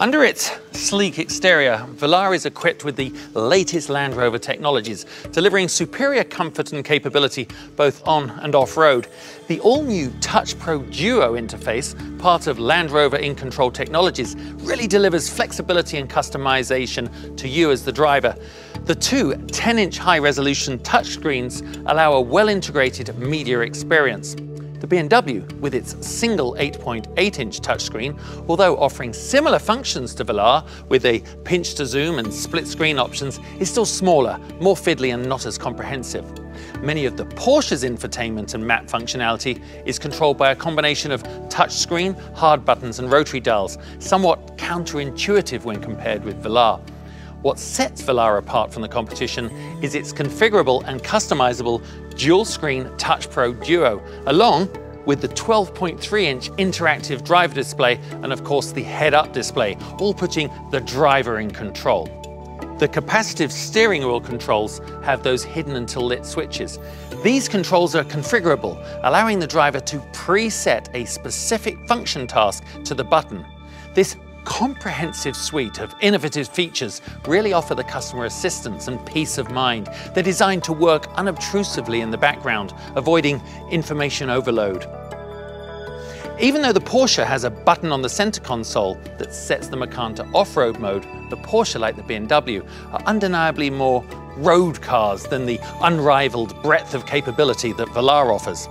Under its sleek exterior, Velar is equipped with the latest Land Rover technologies, delivering superior comfort and capability both on and off-road. The all-new Touch Pro Duo interface, part of Land Rover InControl Technologies, really delivers flexibility and customization to you as the driver. The two 10-inch high-resolution touchscreens allow a well-integrated media experience. The BMW, with its single 8.8-inch touchscreen, although offering similar functions to Velar with a pinch to zoom and split screen options, is still smaller, more fiddly and not as comprehensive. Many of the Porsche's infotainment and map functionality is controlled by a combination of touchscreen, hard buttons and rotary dials, somewhat counterintuitive when compared with Velar. What sets Velar apart from the competition is its configurable and customizable dual-screen Touch Pro Duo, along with the 12.3-inch interactive driver display and of course the head-up display, all putting the driver in control. The capacitive steering wheel controls have those hidden until lit switches. These controls are configurable, allowing the driver to preset a specific function task to the button. This comprehensive suite of innovative features really offer the customer assistance and peace of mind. They're designed to work unobtrusively in the background, avoiding information overload. Even though the Porsche has a button on the center console that sets the Macan to off-road mode, the Porsche, like the BMW, are undeniably more road cars than the unrivaled breadth of capability that Velar offers.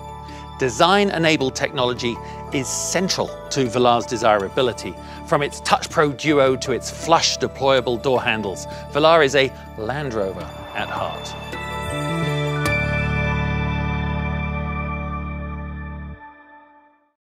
Design-enabled technology is central to Velar's desirability. From its Touch Pro Duo to its flush deployable door handles, Velar is a Land Rover at heart.